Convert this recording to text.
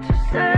to say.